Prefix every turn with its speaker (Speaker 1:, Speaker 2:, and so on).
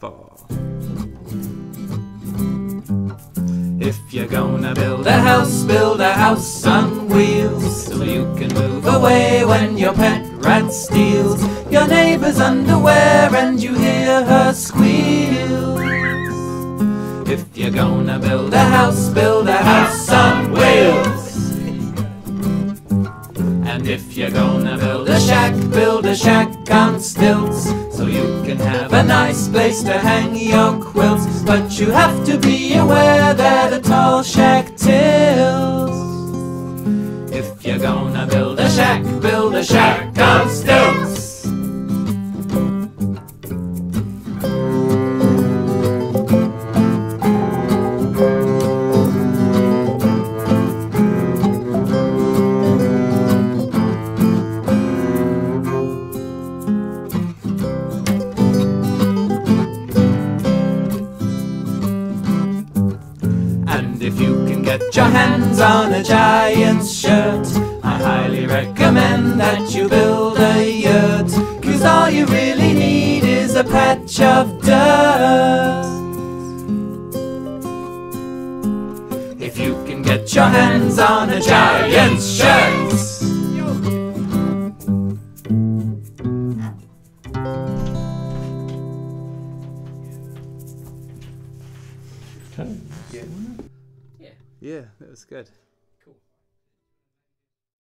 Speaker 1: for. If you're gonna build a house, build a house on wheels So you can move away when your pet rat steals Your neighbor's underwear and you hear her squeal If you're gonna build a house, build if you're gonna build a shack, build a shack on stilts. So you can have a nice place to hang your quilts. But you have to be aware that a tall shack tilts. If you're gonna build a shack, build a shack on stilts if you can get your hands on a giant's shirt, I highly recommend that you build a yurt. Cause all you really need is a patch of dirt. If you can get your hands on a giant's shirt.
Speaker 2: Okay.
Speaker 1: Yeah, that was good.